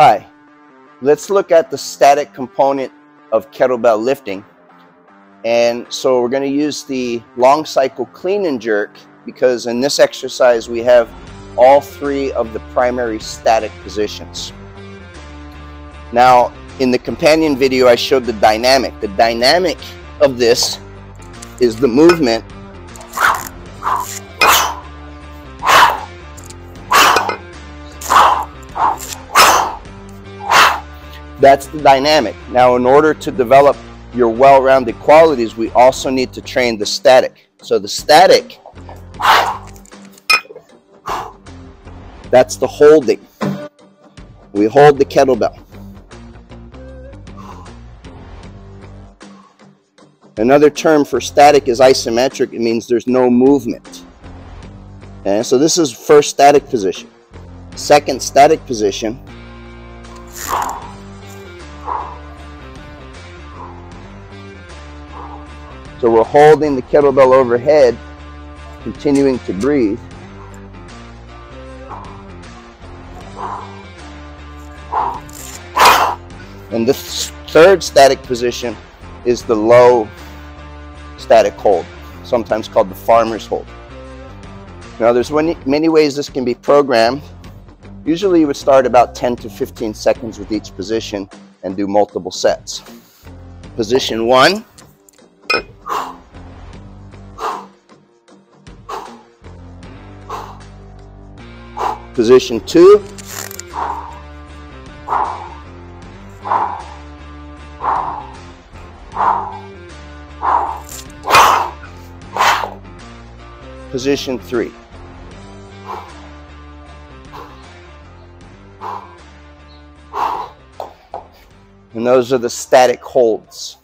Hi, let's look at the static component of kettlebell lifting. And so we're going to use the long cycle clean and jerk because in this exercise we have all three of the primary static positions. Now, in the companion video, I showed the dynamic. The dynamic of this is the movement That's the dynamic. Now, in order to develop your well-rounded qualities, we also need to train the static. So the static, that's the holding. We hold the kettlebell. Another term for static is isometric. It means there's no movement. Okay, so this is first static position. Second static position So we're holding the kettlebell overhead, continuing to breathe. And the third static position is the low static hold, sometimes called the farmer's hold. Now there's many, many ways this can be programmed. Usually you would start about 10 to 15 seconds with each position and do multiple sets. Position one, position two. Position three. And those are the static holds.